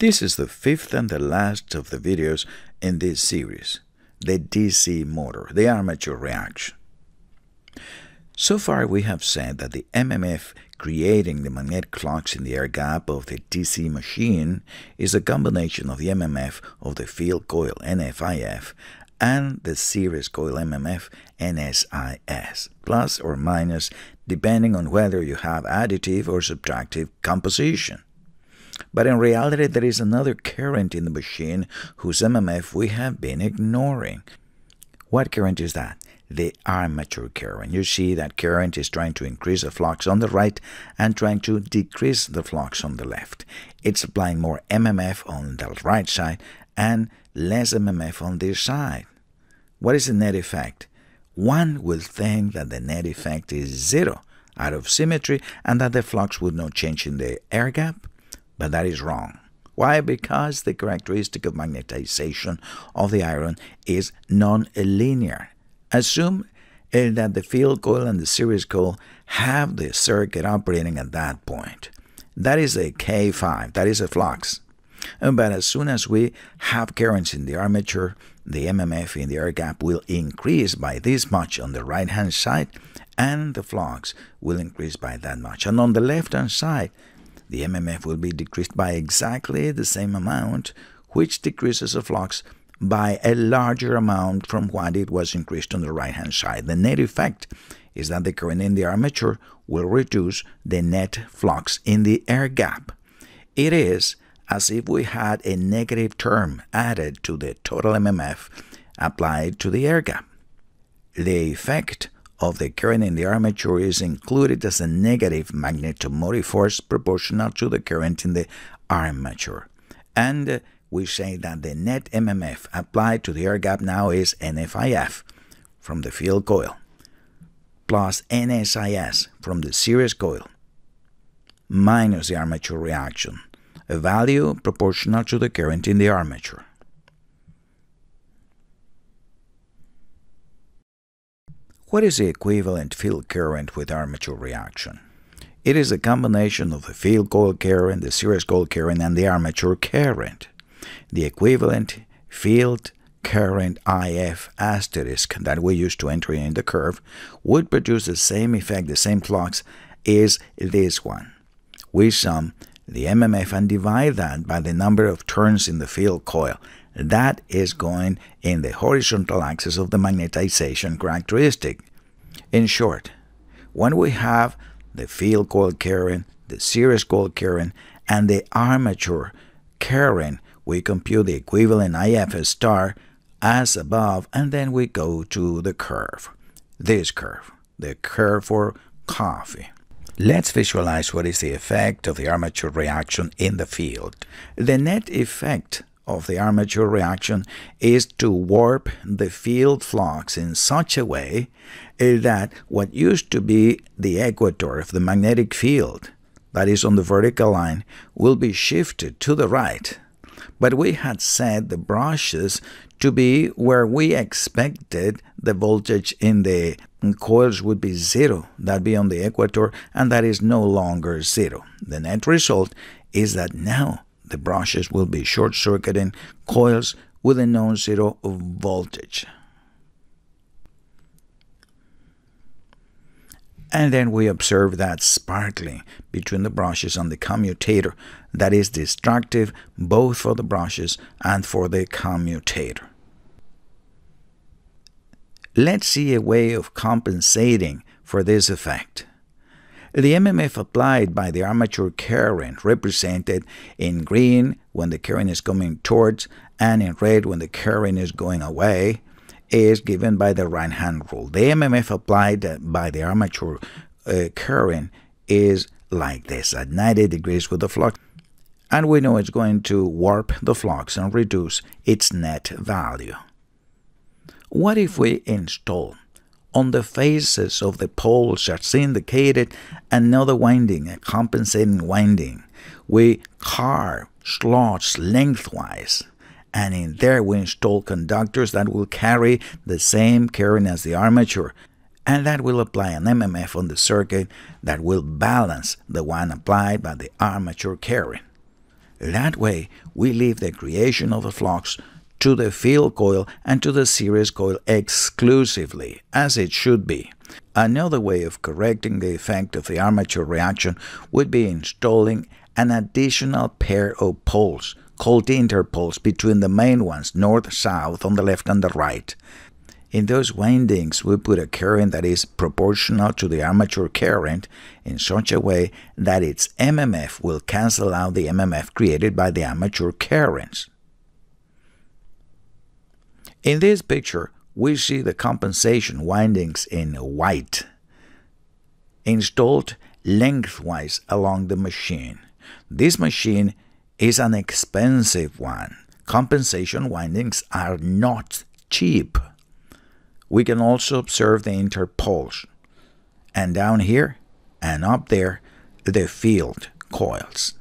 This is the fifth and the last of the videos in this series, the DC motor, the armature reaction. So far we have said that the MMF creating the magnetic flux in the air gap of the DC machine is a combination of the MMF of the field coil NFIF and the series coil MMF NSIS, plus or minus depending on whether you have additive or subtractive composition. But in reality, there is another current in the machine whose MMF we have been ignoring. What current is that? The armature current. You see that current is trying to increase the flux on the right and trying to decrease the flux on the left. It's applying more MMF on the right side and less MMF on this side. What is the net effect? One will think that the net effect is zero out of symmetry and that the flux would not change in the air gap but that is wrong. Why? Because the characteristic of magnetization of the iron is non-linear. Assume uh, that the field coil and the series coil have the circuit operating at that point. That is a K phi, that is a flux. But as soon as we have currents in the armature, the MMF in the air gap will increase by this much on the right hand side, and the flux will increase by that much. And on the left hand side, the MMF will be decreased by exactly the same amount, which decreases the flux by a larger amount from what it was increased on the right hand side. The net effect is that the current in the armature will reduce the net flux in the air gap. It is as if we had a negative term added to the total MMF applied to the air gap. The effect of the current in the armature is included as a negative magnetomotive force proportional to the current in the armature. And uh, we say that the net MMF applied to the air gap now is NFIF from the field coil plus NSIS from the series coil minus the armature reaction, a value proportional to the current in the armature. What is the equivalent field current with armature reaction? It is a combination of the field coil current, the series coil current, and the armature current. The equivalent field current IF asterisk that we use to enter in the curve would produce the same effect, the same flux, is this one. We sum the MMF and divide that by the number of turns in the field coil that is going in the horizontal axis of the magnetization characteristic. In short, when we have the field coil current, the series coil current, and the armature current, we compute the equivalent IF star as above, and then we go to the curve. This curve, the curve for K phi. Let's visualize what is the effect of the armature reaction in the field. The net effect of the armature reaction is to warp the field flux in such a way that what used to be the equator of the magnetic field, that is on the vertical line, will be shifted to the right. But we had set the brushes to be where we expected the voltage in the coils would be zero, that be on the equator, and that is no longer zero. The net result is that now the brushes will be short-circuiting coils with a non-zero voltage. And then we observe that sparkling between the brushes and the commutator that is destructive both for the brushes and for the commutator. Let's see a way of compensating for this effect. The MMF applied by the armature current represented in green when the current is coming towards and in red when the current is going away is given by the right hand rule. The MMF applied by the armature uh, current is like this at 90 degrees with the flux and we know it's going to warp the flux and reduce its net value. What if we install on the faces of the poles as indicated another winding, a compensating winding. We carve slots lengthwise, and in there we install conductors that will carry the same current as the armature, and that will apply an MMF on the circuit that will balance the one applied by the armature current. That way, we leave the creation of the flux to the field coil and to the series coil exclusively, as it should be. Another way of correcting the effect of the armature reaction would be installing an additional pair of poles called interpoles between the main ones, north-south on the left and the right. In those windings, we put a current that is proportional to the armature current in such a way that its MMF will cancel out the MMF created by the armature currents. In this picture, we see the compensation windings in white installed lengthwise along the machine. This machine is an expensive one. Compensation windings are not cheap. We can also observe the interpoles. And down here and up there, the field coils.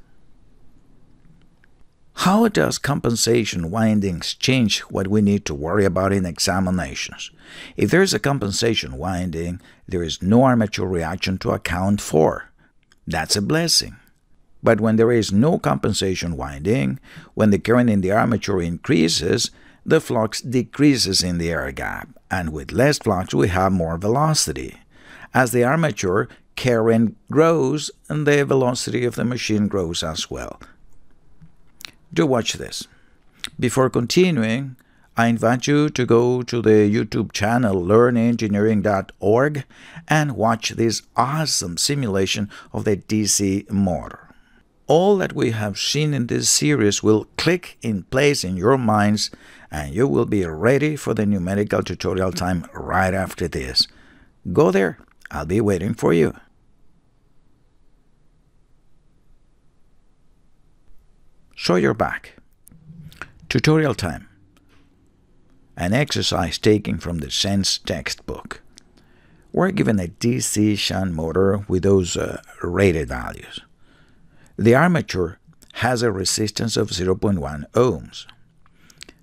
How does compensation windings change what we need to worry about in examinations? If there is a compensation winding, there is no armature reaction to account for. That's a blessing. But when there is no compensation winding, when the current in the armature increases, the flux decreases in the air gap, and with less flux we have more velocity. As the armature current grows, and the velocity of the machine grows as well. Do watch this. Before continuing, I invite you to go to the YouTube channel learnengineering.org and watch this awesome simulation of the DC motor all that we have seen in this series will click in place in your minds and you will be ready for the numerical tutorial time right after this. Go there, I'll be waiting for you. So you're back. Tutorial time. An exercise taken from the Sense textbook. We're given a DC shunt motor with those uh, rated values. The armature has a resistance of 0.1 ohms.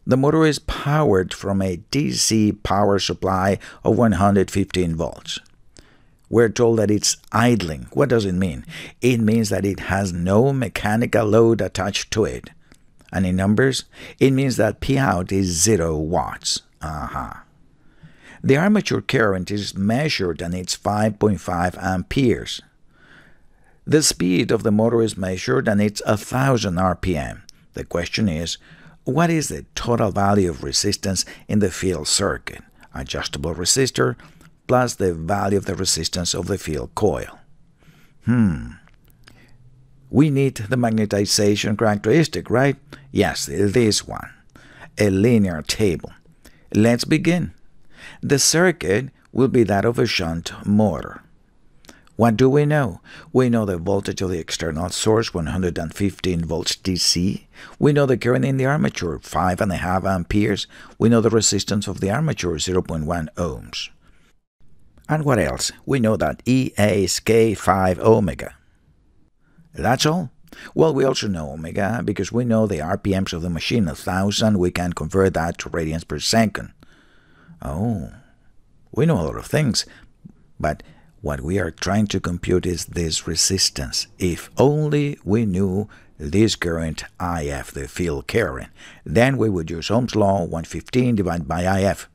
The motor is powered from a DC power supply of 115 volts. We're told that it's idling. What does it mean? It means that it has no mechanical load attached to it. And in numbers, it means that P out is 0 watts. Uh-huh. The armature current is measured and it's 5.5 amperes. The speed of the motor is measured and it's 1000 RPM. The question is, what is the total value of resistance in the field circuit? Adjustable resistor plus the value of the resistance of the field coil. Hmm. We need the magnetization characteristic, right? Yes, this one. A linear table. Let's begin. The circuit will be that of a shunt motor. What do we know? We know the voltage of the external source, 115 volts DC. We know the current in the armature, 5.5 amperes. We know the resistance of the armature, 0.1 ohms. And what else? We know that EA is K phi omega. That's all. Well, we also know omega because we know the RPMs of the machine, a 1000. We can convert that to radians per second. Oh, we know a lot of things, but what we are trying to compute is this resistance. If only we knew this current IF, the field current, then we would use Ohm's law 115 divided by IF.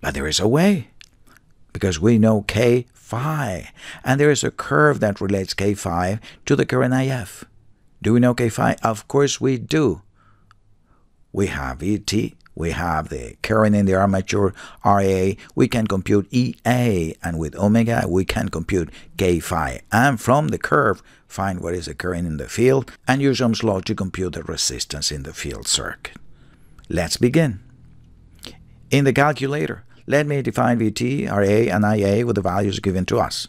But there is a way, because we know K phi, and there is a curve that relates K phi to the current IF. Do we know K phi? Of course we do. We have ET we have the current in the armature RA, we can compute EA, and with omega we can compute K phi. And from the curve, find what is the current in the field and use Ohm's law to compute the resistance in the field circuit. Let's begin. In the calculator, let me define VT, RA, and IA with the values given to us.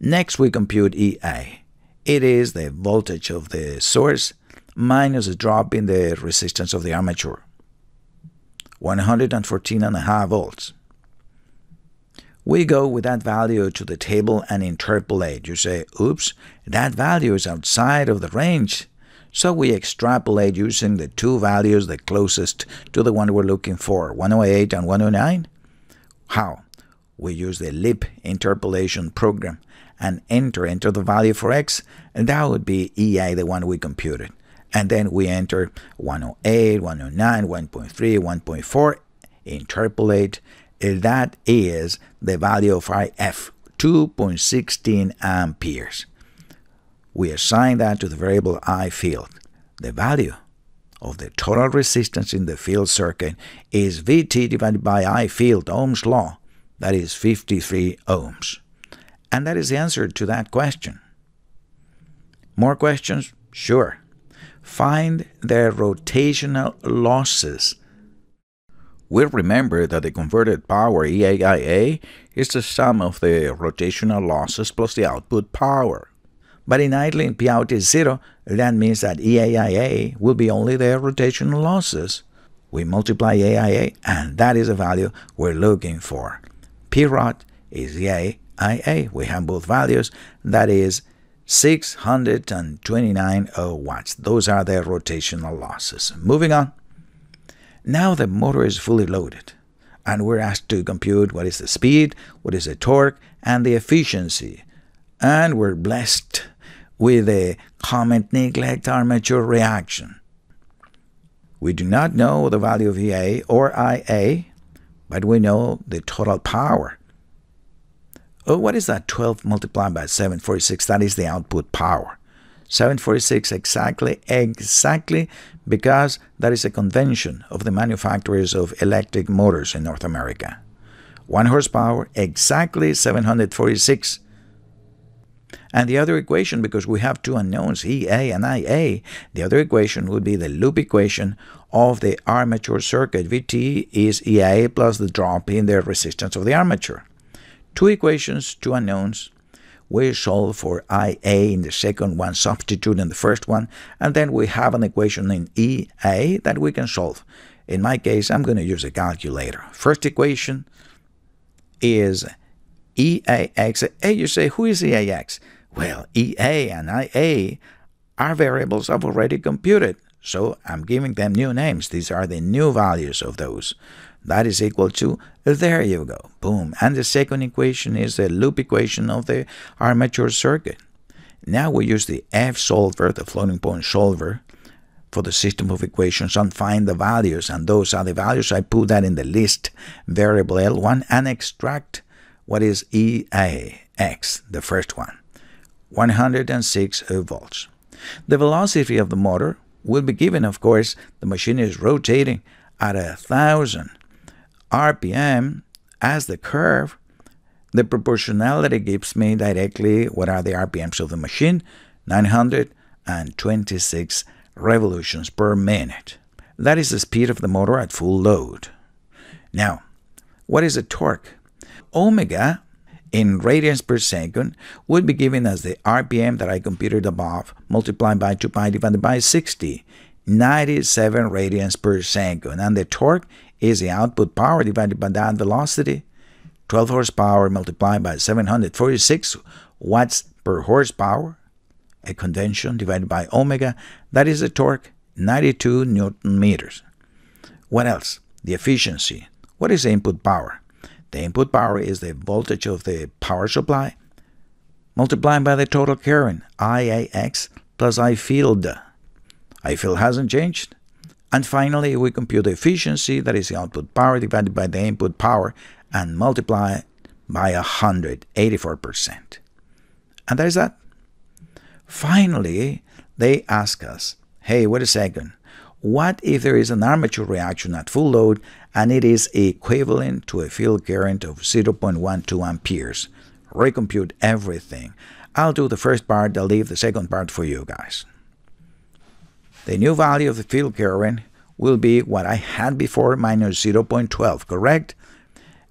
Next, we compute EA. It is the voltage of the source minus a drop in the resistance of the armature. 114.5 volts. We go with that value to the table and interpolate. You say, oops, that value is outside of the range. So we extrapolate using the two values the closest to the one we're looking for, 108 and 109. How? We use the LEAP interpolation program and enter enter the value for x, and that would be EA, the one we computed. And then we enter 108, 109, 1.3, 1.4, interpolate. That is the value of IF, 2.16 amperes. We assign that to the variable I field. The value of the total resistance in the field circuit is Vt divided by I field, Ohm's law. That is 53 ohms. And that is the answer to that question. More questions? Sure. Find the rotational losses. We remember that the converted power EAIA is the sum of the rotational losses plus the output power. But in idling P out is zero, that means that EAIA will be only their rotational losses. We multiply AIA, and that is the value we're looking for. PROT is EAIA. We have both values. That is 629 watts. Those are their rotational losses. Moving on. Now the motor is fully loaded, and we're asked to compute what is the speed, what is the torque, and the efficiency. And we're blessed with a comet neglect armature reaction. We do not know the value of EA or IA, but we know the total power. Oh, what is that 12 multiplied by 746? That is the output power. 746 exactly, exactly because that is a convention of the manufacturers of electric motors in North America. 1 horsepower, exactly 746 and the other equation, because we have two unknowns, EA and IA, the other equation would be the loop equation of the armature circuit. Vt is EA plus the drop in the resistance of the armature. Two equations, two unknowns. We solve for IA in the second one, substitute in the first one, and then we have an equation in EA that we can solve. In my case, I'm going to use a calculator. First equation is EAX. You say, who is EAX? Well, EA and IA are variables I've already computed, so I'm giving them new names. These are the new values of those. That is equal to, there you go, boom. And the second equation is the loop equation of the armature circuit. Now we use the F solver, the floating point solver, for the system of equations and find the values. And those are the values. I put that in the list variable L1 and extract what is EAX, the first one. 106 volts. The velocity of the motor will be given, of course, the machine is rotating at a thousand RPM as the curve. The proportionality gives me directly what are the RPMs of the machine 926 revolutions per minute. That is the speed of the motor at full load. Now, what is the torque? Omega in radians per second would be given as the RPM that I computed above multiplied by 2 pi divided by 60, 97 radians per second. And the torque is the output power divided by that velocity, 12 horsepower multiplied by 746 watts per horsepower, a convention divided by omega, that is the torque, 92 newton meters. What else? The efficiency. What is the input power? The input power is the voltage of the power supply multiplied by the total current, IAX plus I field. I field hasn't changed. And finally, we compute the efficiency, that is the output power divided by the input power, and multiply by 184%. And that is that. Finally, they ask us, hey, wait a second, what if there is an armature reaction at full load and it is equivalent to a field current of 0.12 amperes? Recompute everything. I'll do the first part, I'll leave the second part for you guys. The new value of the field current will be what I had before minus 0.12, correct?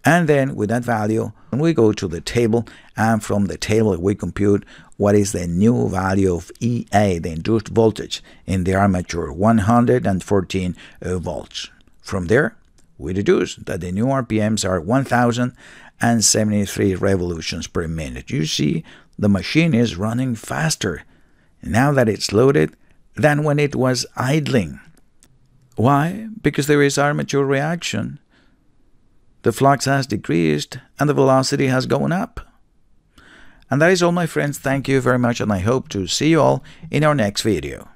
And then with that value, we go to the table, and from the table we compute what is the new value of EA, the induced voltage in the armature, 114 uh, volts. From there, we deduce that the new RPMs are 1073 revolutions per minute. You see, the machine is running faster now that it's loaded than when it was idling. Why? Because there is armature reaction the flux has decreased and the velocity has gone up. And that is all my friends, thank you very much and I hope to see you all in our next video.